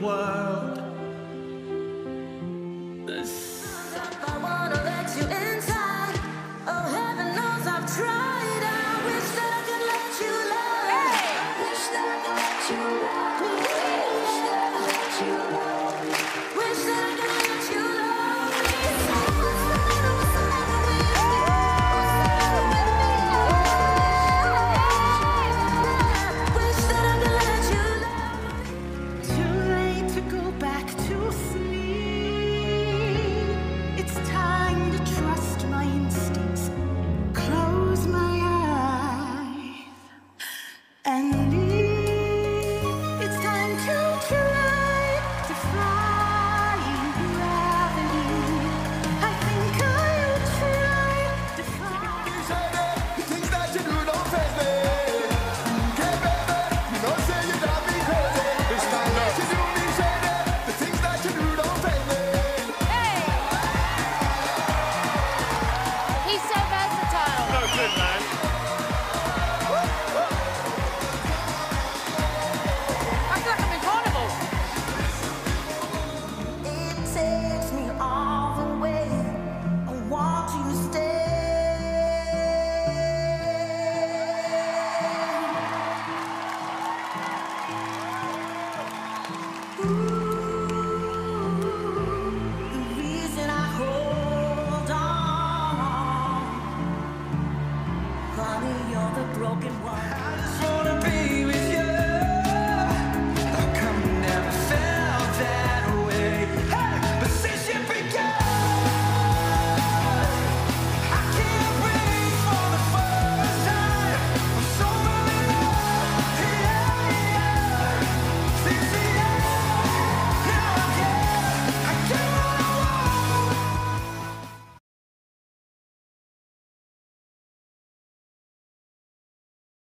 world.